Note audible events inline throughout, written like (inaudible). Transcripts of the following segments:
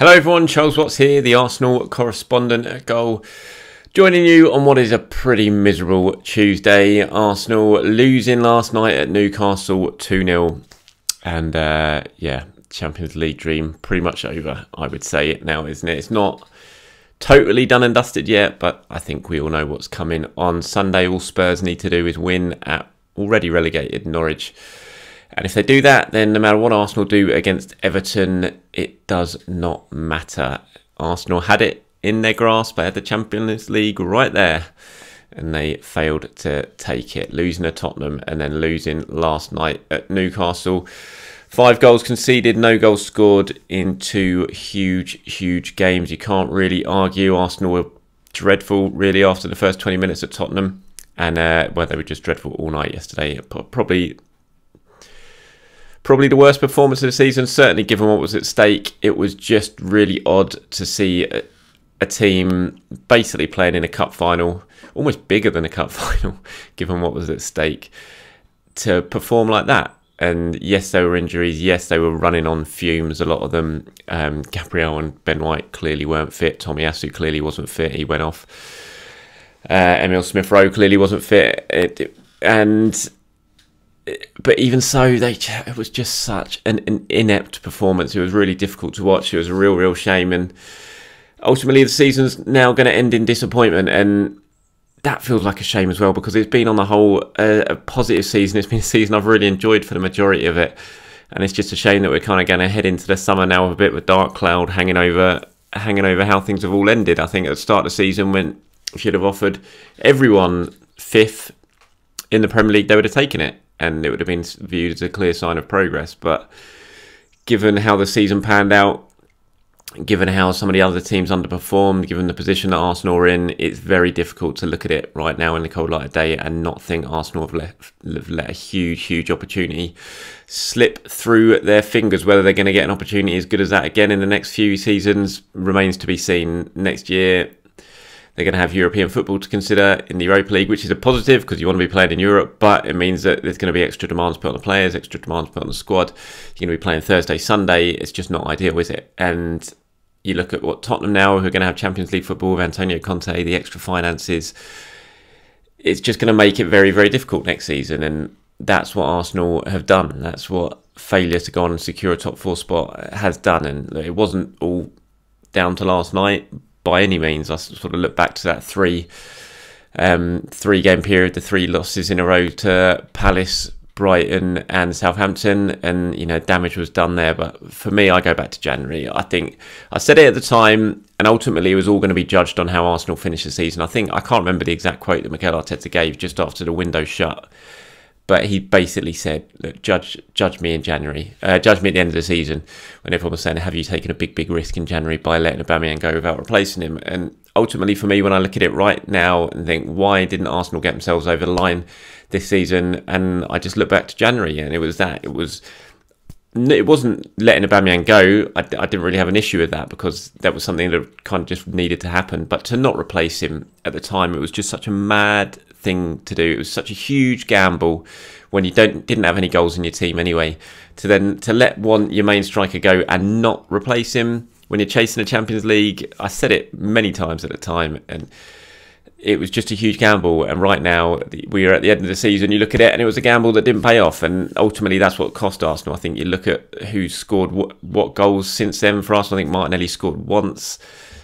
Hello everyone, Charles Watts here, the Arsenal correspondent at Goal. Joining you on what is a pretty miserable Tuesday. Arsenal losing last night at Newcastle 2 0. And uh, yeah, Champions League dream pretty much over, I would say it now, isn't it? It's not totally done and dusted yet, but I think we all know what's coming on Sunday. All Spurs need to do is win at already relegated Norwich. And if they do that, then no matter what Arsenal do against Everton, it does not matter. Arsenal had it in their grasp. They had the Champions League right there. And they failed to take it, losing to Tottenham and then losing last night at Newcastle. Five goals conceded, no goals scored in two huge, huge games. You can't really argue. Arsenal were dreadful, really, after the first 20 minutes at Tottenham. And, uh, well, they were just dreadful all night yesterday. Probably probably the worst performance of the season. Certainly, given what was at stake, it was just really odd to see a, a, team basically playing in a cup final, almost bigger than a cup (laughs) final, given what was at stake, to perform like that. And yes, there were injuries. Yes, they were running on fumes. A lot of them. Um, Gabriel and Ben White clearly weren't fit. Tomiyasu clearly wasn't fit. He went off. Uh, Emil Smith Rowe clearly wasn't fit. It, it, and but even so, they it was just such an, an, inept performance. It was really difficult to watch. It was a real, real shame, and ultimately, the season's now going to end in disappointment, and that feels like a shame as well because it's been on the whole a, a positive season. It's been a season I've really enjoyed for the majority of it, and it's just a shame that we're kind of going to head into the summer now with a bit of a dark cloud hanging over, hanging over how things have all ended. I think at the start of the season, when should have offered everyone fifth in the Premier League, they would have taken it and it would have been viewed as a clear sign of progress. But given how the season panned out, given how some of the other teams underperformed, given the position that Arsenal are in, it's very difficult to look at it right now in the cold light of day and not think Arsenal have let, have let a huge, huge opportunity slip through their fingers. Whether they're going to get an opportunity as good as that again in the next few seasons remains to be seen. Next year, they're going to have European football to consider in the Europa League, which is a positive because you want to be playing in Europe, but it means that there's going to be extra demands put on the players, extra demands put on the squad. You're going to be playing Thursday, Sunday. It's just not ideal, is it? And you look at what Tottenham now, who are going to have Champions League football with Antonio Conte, the extra finances. It's just going to make it very, very difficult next season. And that's what Arsenal have done. That's what failure to go on and secure a top four spot has done. And it wasn't all down to last night, by any means. I sort of look back to that three um, three game period, the three losses in a row to Palace, Brighton, and Southampton, and you know damage was done there. But for me, I go back to January. I think I said it at the time, and ultimately it was all going to be judged on how Arsenal finished the season. I think I can't remember the exact quote that Mikel Arteta gave just after the window shut but he basically said, Look, "Judge, judge me in January. Uh, judge me at the end of the season." When everyone was saying, "Have you taken a big, big risk in January by letting Aubameyang go without replacing him?" And ultimately, for me, when I look at it right now and think, "Why didn't Arsenal get themselves over the line this season?" and I just look back to January, and it was that. It was. It wasn't letting Aubameyang go. I, I didn't really have an issue with that because that was something that kind of just needed to happen. But to not replace him at the time, it was just such a mad thing to do. It was such a huge gamble when you don't didn't have any goals in your team anyway. To then to let one your main striker go and not replace him when you're chasing the Champions League. I said it many times at the time, and it was just a huge gamble. And right now we are at the end of the season. You look at it, and it was a gamble that didn't pay off. And ultimately, that's what cost Arsenal. I think you look at who scored what, what goals since then for Arsenal. I think Martinelli scored once.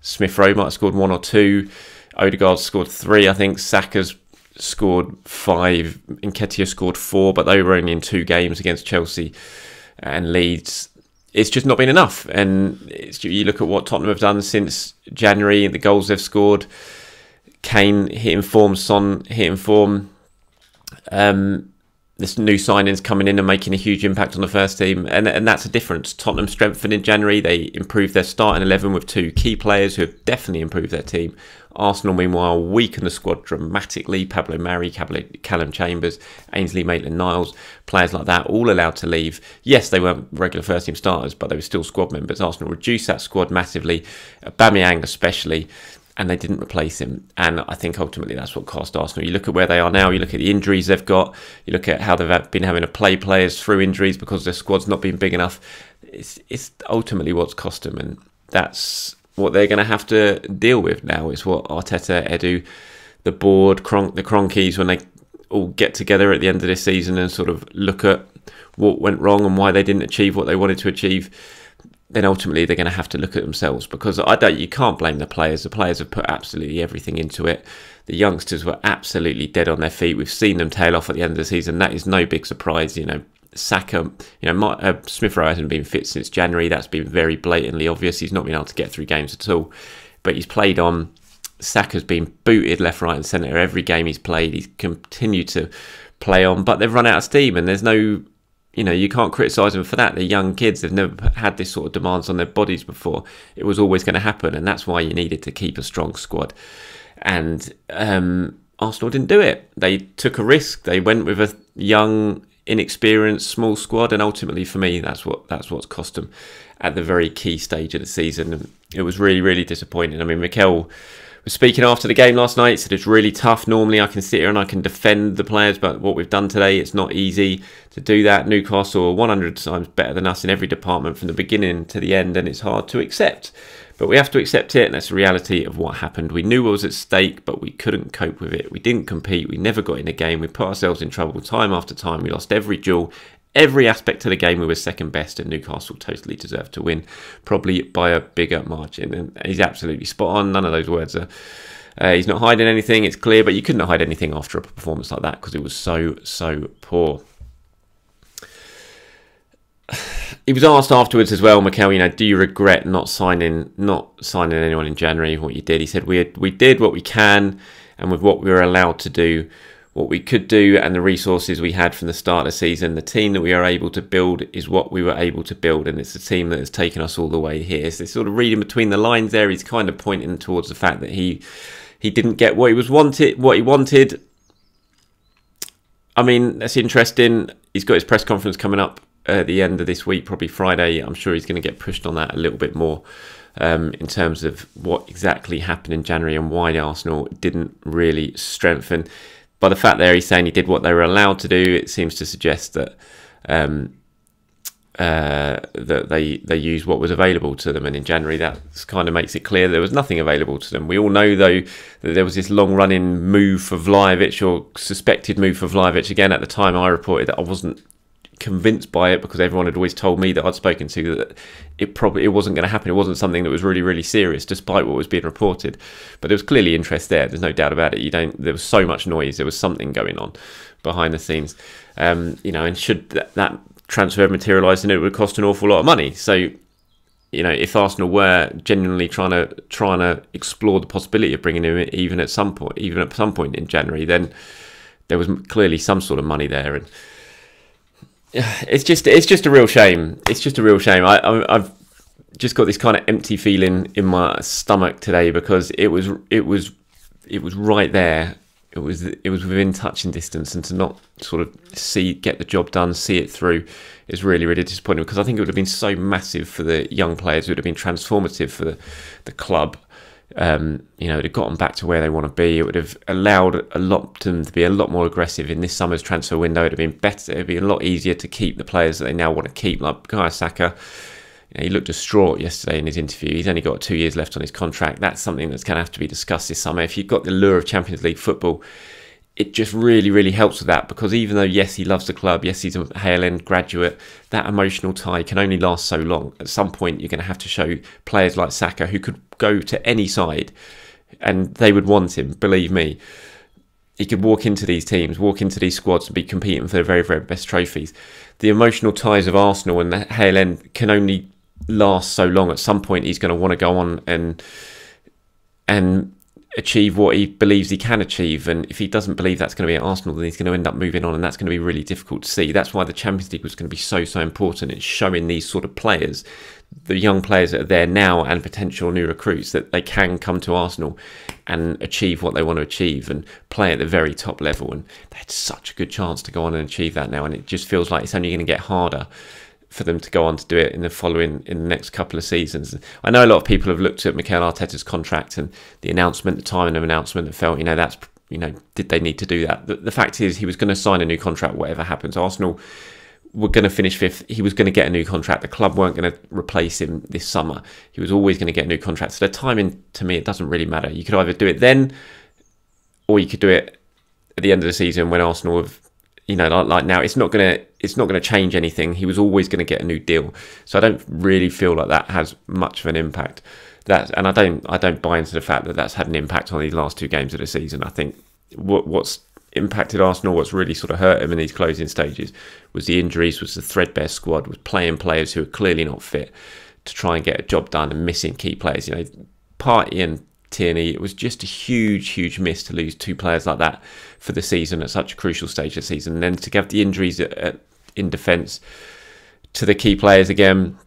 Smith Rowe might have scored one or two. Odegaard scored three. I think Saka's scored five, Nketiah scored four, but they were only in two games against Chelsea and Leeds. It's just not been enough. And you look at what Tottenham have done since January, the goals they've scored. Kane hitting form, Son hitting form. Um, this new signings coming in and making a huge impact on the first team, and and that's a difference. Tottenham strengthened in January. They improved their starting eleven with two key players who have definitely improved their team. Arsenal, meanwhile, weakened the squad dramatically. Pablo Mari, Callum Chambers, Ainsley Maitland-Niles, players like that, all allowed to leave. Yes, they weren't regular first team starters, but they were still squad members. Arsenal reduced that squad massively, Aubameyang especially and they didn't replace him. And I think ultimately that's what cost Arsenal. You look at where they are now, you look at the injuries they've got, you look at how they've been having to play players through injuries because their squad's not been big enough. It's, it's ultimately what's cost them, and that's what they're going to have to deal with now. Is what Arteta, Edu, the board, the Kroenkes, when they all get together at the end of this season and sort of look at what went wrong and why they didn't achieve what they wanted to achieve then ultimately they're going to have to look at themselves because I don't. You can't blame the players. The players have put absolutely everything into it. The youngsters were absolutely dead on their feet. We've seen them tail off at the end of the season. That is no big surprise. You know, Saka, you know, uh, Smith Rowe hasn't been fit since January. That's been very blatantly obvious. He's not been able to get through games at all. But he's played on. Saka's been booted left, right, and centre every game he's played. He's continued to play on, but they've run out of steam, and there's no you know, you can't criticise them for that. They're young kids. They've never had this sort of demands on their bodies before. It was always going to happen, and that's why you needed to keep a strong squad. And um, Arsenal didn't do it. They took a risk. They went with a young, inexperienced, small squad, and ultimately, for me, that's what that's what's cost them at the very key stage of the season. It was really, really disappointing. I mean, Mikel speaking after the game last night. Said it's really tough. Normally, I can sit here and I can defend the players, but what we've done today, it's not easy to do that. Newcastle are 100 times better than us in every department from the beginning to the end, and it's hard to accept. But we have to accept it, and that's the reality of what happened. We knew what was at stake, but we couldn't cope with it. We didn't compete. We never got in a game. We put ourselves in trouble time after time. We lost every duel, every aspect of the game we were second best and Newcastle totally deserved to win, probably by a bigger margin. And he's absolutely spot on. None of those words are. Uh, he's not hiding anything. It's clear, but you couldn't hide anything after a performance like that because it was so so poor. (sighs) He was asked afterwards as well, Mikel. You know, do you regret not signing not signing anyone in January? What you did? He said we we did what we can, and with what we were allowed to do, what we could do and the resources we had from the start of the season. The team that we are able to build is what we were able to build, and it's the team that has taken us all the way here. So, sort of reading between the lines there, he's kind of pointing towards the fact that he he didn't get what he was wanted, what he wanted. I mean, that's interesting. He's got his press conference coming up at the end of this week, probably Friday. I'm sure he's going to get pushed on that a little bit more. Um, in terms of what exactly happened in January and why Arsenal didn't really strengthen by the fact there he's saying he did what they were allowed to do, it seems to suggest that um, uh, that they they used what was available to them. And in January, that kind of makes it clear there was nothing available to them. We all know though that there was this long running move for Vlahovic or suspected move for Vlahovic. Again, at the time, I reported that I wasn't convinced by it because everyone had always told me that I'd spoken to that it probably it wasn't going to happen. It wasn't something that was really really serious, despite what was being reported. But there was clearly interest there. There's no doubt about it. You don't. There was so much noise. There was something going on behind the scenes. Um, you know, and should that, that transfer materialise, then it would cost an awful lot of money. So. You know, if Arsenal were genuinely trying to trying to explore the possibility of bringing him in, even at some point, even at some point in January, then there was clearly some sort of money there, and (sighs) it's just it's just a real shame. It's just a real shame. I, I have just got this kind of empty feeling in my stomach today because it was it was it was right there. It was it was within touching distance, and to not sort of see get the job done, see it through, is really really disappointing because I think it would have been so massive for the young players. It would have been transformative for the the club um, you know, it had gotten back to where they want to be. It would have allowed a lot them to be a lot more aggressive in this summer's transfer window. It would have been better. It would be a lot easier to keep the players that they now want to keep, like Bukayo Saka. You know, he looked distraught yesterday in his interview. He's only got two years left on his contract. That's something that's going to have to be discussed this summer. If you've got the lure of Champions League football, it just really, really helps with that because even though, yes, he loves the club, yes, he's a Hale End graduate, that emotional tie can only last so long. At some point, you're going to have to show players like Saka who could go to any side and they would want him, believe me. He could walk into these teams, walk into these squads and be competing for the very, very best trophies. The emotional ties of Arsenal and the Hale End can only last so long. At some point, he's going to want to go on and and achieve what he believes he can achieve. And if he doesn't believe that's going to be at Arsenal, then he's going to end up moving on, and that's going to be really difficult to see. That's why the Champions League was going to be so, so important. It's showing these sort of players, the young players that are there now and potential new recruits, that they can come to Arsenal and achieve what they want to achieve and play at the very top level. And they had such a good chance to go on and achieve that now. And it just feels like it's only going to get harder for them to go on to do it in the following in the next couple of seasons. I know a lot of people have looked at Mikel Arteta's contract and the announcement, the timing of announcement, and felt you know that's you know did they need to do that? The, the fact is he was going to sign a new contract whatever happens. Arsenal were going to finish fifth. He was going to get a new contract. The club weren't going to replace him this summer. He was always going to get a new contract. So the timing to me it doesn't really matter. You could either do it then, or you could do it at the end of the season when Arsenal have you know, like, like now, it's not gonna it's not gonna change anything. He was always going to get a new deal, so I don't really feel like that has much of an impact. That and I don't I don't buy into the fact that that's had an impact on these last two games of the season. I think what what's impacted Arsenal, what's really sort of hurt him in these closing stages, was the injuries, was the threadbare squad, was playing players who are clearly not fit to try and get a job done, and missing key players. You know, Partey and Tierney. It was just a huge, huge miss to lose two players like that for the season at such a crucial stage of the season. And then to have the injuries at, at, in defence to the key players again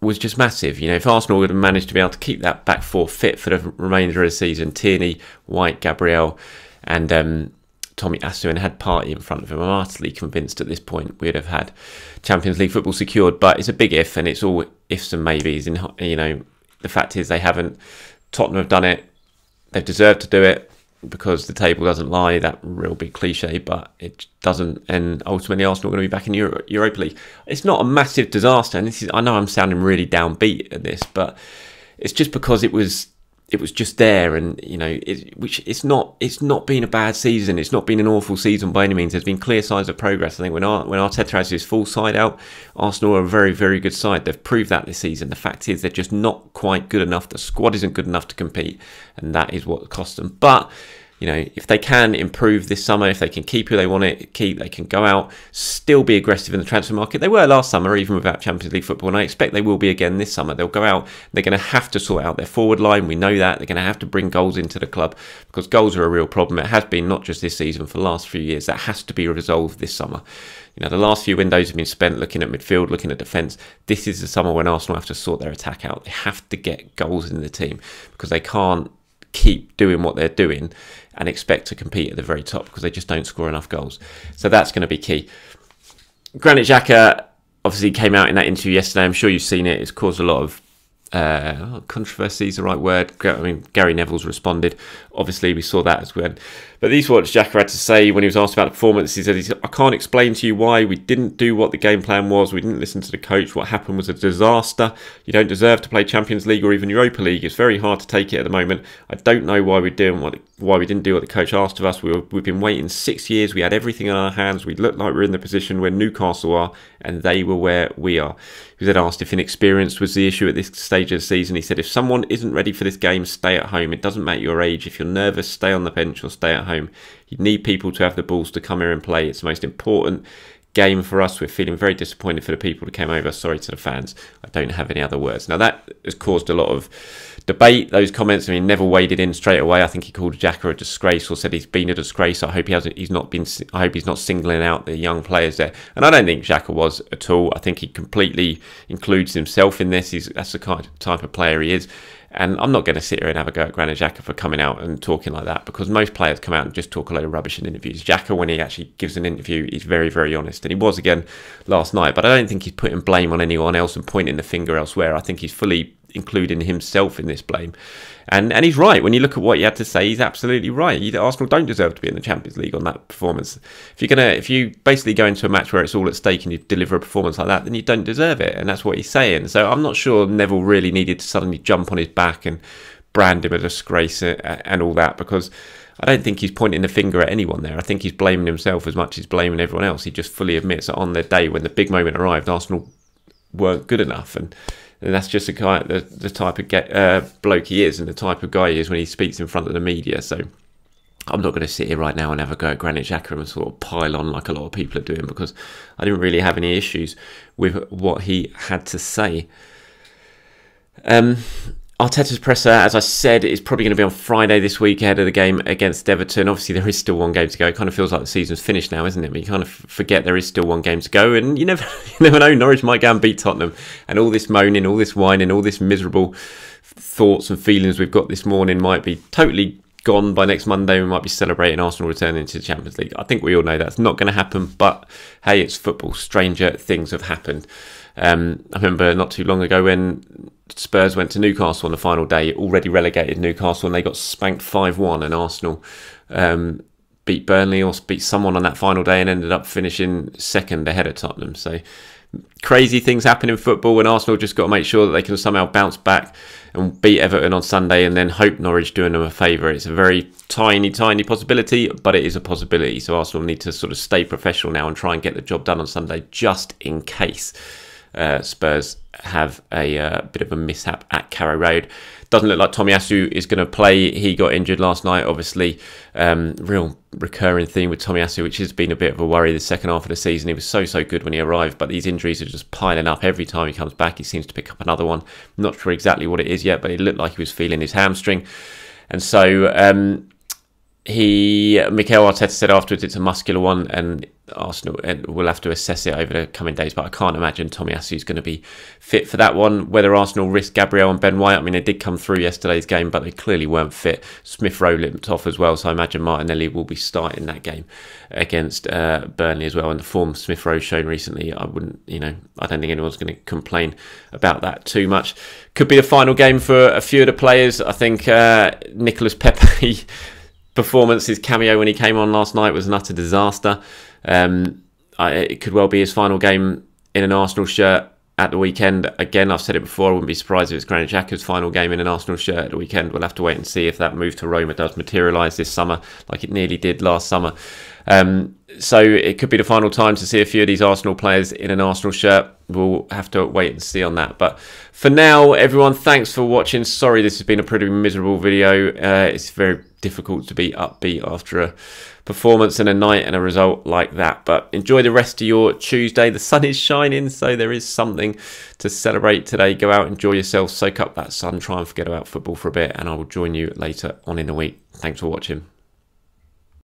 was just massive. You know, if Arsenal would have managed to be able to keep that back four fit for the remainder of the season, Tierney, White, Gabriel, and um, Tomiyasu and had Partey in front of him. I'm utterly convinced at this point we'd have had Champions League football secured. But it's a big if, and it's all ifs and maybes. And you know, the fact is they haven't Tottenham have done it. They've deserved to do it because the table doesn't lie. That real big cliche, but it doesn't. And ultimately, Arsenal are going to be back in Euro- Europa League. It's not a massive disaster. And this is, I know I'm sounding really downbeat at this, but it's just because it was it was just there, and you know, it, which it's not it's not been a bad season. It's not been an awful season by any means. There's been clear signs of progress. I think when Ar- when Arteta has his full side out, Arsenal are a very very good side. They've proved that this season. The fact is they're just not quite good enough. The squad isn't good enough to compete, and that is what cost them. But you know, if they can improve this summer, if they can keep who they want to keep, they can go out, still be aggressive in the transfer market. They were last summer, even without Champions League football, and I expect they will be again this summer. They'll go out, they're going to have to sort out their forward line. We know that. They're going to have to bring goals into the club because goals are a real problem. It has been not just this season, for the last few years. That has to be resolved this summer. You know, the last few windows have been spent looking at midfield, looking at defence. This is the summer when Arsenal have to sort their attack out. They have to get goals in the team because they can't keep doing what they're doing and expect to compete at the very top because they just don't score enough goals. So that's going to be key. Granit Xhaka obviously came out in that interview yesterday. I'm sure you've seen it. It's caused a lot of uh, controversy is the right word. I mean, Gary Neville's responded. Obviously, we saw that as well. But these what Xhaka had to say when he was asked about the performance. He said, I can't explain to you why we didn't do what the game plan was. We didn't listen to the coach. What happened was a disaster. You don't deserve to play Champions League or even Europa League. It's very hard to take it at the moment. I don't know why we doing what why we didn't do what the coach asked of us. We were, we've been waiting six years. We had everything in our hands. We looked like we are in the position where Newcastle are, and they were where we are. He then asked if inexperience was the issue at this stage of the season. He said, if someone isn't ready for this game, stay at home. It doesn't matter your age. If you're nervous, stay on the bench or stay at home. You need people to have the balls to come here and play. It's the most important game for us. We're feeling very disappointed for the people who came over. Sorry to the fans. I don't have any other words. Now that has caused a lot of debate. Those comments. I mean, Neville waded in straight away. I think he called Xhaka a disgrace or said he's been a disgrace. I hope he hasn't. He's not been. I hope he's not singling out the young players there. And I don't think Xhaka was at all. I think he completely includes himself in this. He's that's the kind of type of player he is. And I'm not going to sit here and have a go at Granit Xhaka for coming out and talking like that because most players come out and just talk a load of rubbish in interviews. Xhaka, when he actually gives an interview, he's very, very honest. And he was again last night. But I don't think he's putting blame on anyone else and pointing the finger elsewhere. I think he's fully including himself in this blame. And and he's right. When you look at what he had to say, he's absolutely right. You, Arsenal don't deserve to be in the Champions League on that performance. If you're gonna, if you basically go into a match where it's all at stake and you deliver a performance like that, then you don't deserve it. And that's what he's saying. So I'm not sure Neville really needed to suddenly jump on his back and brand him a disgrace uh, uh, and all that because. I don't think he's pointing the finger at anyone there. I think he's blaming himself as much as blaming everyone else. He just fully admits that on the day when the big moment arrived, Arsenal weren't good enough. And and that's just the kind the, the type of get, uh, bloke he is and the type of guy he is when he speaks in front of the media. So I'm not going to sit here right now and have a go at Granit Xhaka and sort of pile on like a lot of people are doing because I didn't really have any issues with what he had to say. Um, Arteta's presser, as I said, is probably going to be on Friday this week ahead of the game against Everton. Obviously, there is still one game to go. It kind of feels like the season's finished now, isn't it? But you kind of forget there is still one game to go, and you never, (laughs) you never know. Norwich might go and beat Tottenham, and all this moaning, all this whining, all this miserable thoughts and feelings we've got this morning might be totally gone by next Monday. We might be celebrating Arsenal returning to the Champions League. I think we all know that's not going to happen, but hey, it's football. Stranger things have happened. Um, I remember not too long ago when Spurs went to Newcastle on the final day, already relegated Newcastle, and they got spanked 5 1, and Arsenal um, beat Burnley or beat someone on that final day and ended up finishing second ahead of Tottenham. So crazy things happen in football, and Arsenal just got to make sure that they can somehow bounce back and beat Everton on Sunday and then hope Norwich doing them a favour. It's a very tiny, tiny possibility, but it is a possibility. So Arsenal need to sort of stay professional now and try and get the job done on Sunday just in case uh, Spurs have a uh, bit of a mishap at Carrow Road. Doesn't look like Tomiyasu is going to play. He got injured last night. Obviously, um, real recurring theme with Tomiyasu, which has been a bit of a worry the second half of the season. He was so so good when he arrived, but these injuries are just piling up every time he comes back. He seems to pick up another one. not sure exactly what it is yet, but it looked like he was feeling his hamstring, and so. Um, he Mikel Arteta said afterwards it's a muscular one, and Arsenal We'll have to assess it over the coming days. But I can't imagine Tomiyasu is going to be fit for that one. Whether Arsenal risk Gabriel and Ben White, I mean they did come through yesterday's game, but they clearly weren't fit. Smith Rowe limped off as well, so I imagine Martinelli will be starting that game against uh, Burnley as well. And the form Smith Rowe shown recently, I wouldn't, you know, I don't think anyone's going to complain about that too much. Could be the final game for a few of the players. I think uh, Nicolas Pepe (laughs) performance, his cameo when he came on last night was an utter disaster. Um, I, it could well be his final game in an Arsenal shirt at the weekend. Again, I've said it before, I wouldn't be surprised if it's Granit Xhaka's final game in an Arsenal shirt at the weekend. We'll have to wait and see if that move to Roma does materialise this summer, like it nearly did last summer. Um, so it could be the final time to see a few of these Arsenal players in an Arsenal shirt. We'll have to wait and see on that. But for now, everyone, thanks for watching. Sorry, this has been a pretty miserable video. Uh, it's very difficult to be upbeat after a performance and a night and a result like that. But enjoy the rest of your Tuesday. The sun is shining, so there is something to celebrate today. Go out, enjoy yourself, soak up that sun, try and forget about football for a bit, and I will join you later on in the week. Thanks for watching.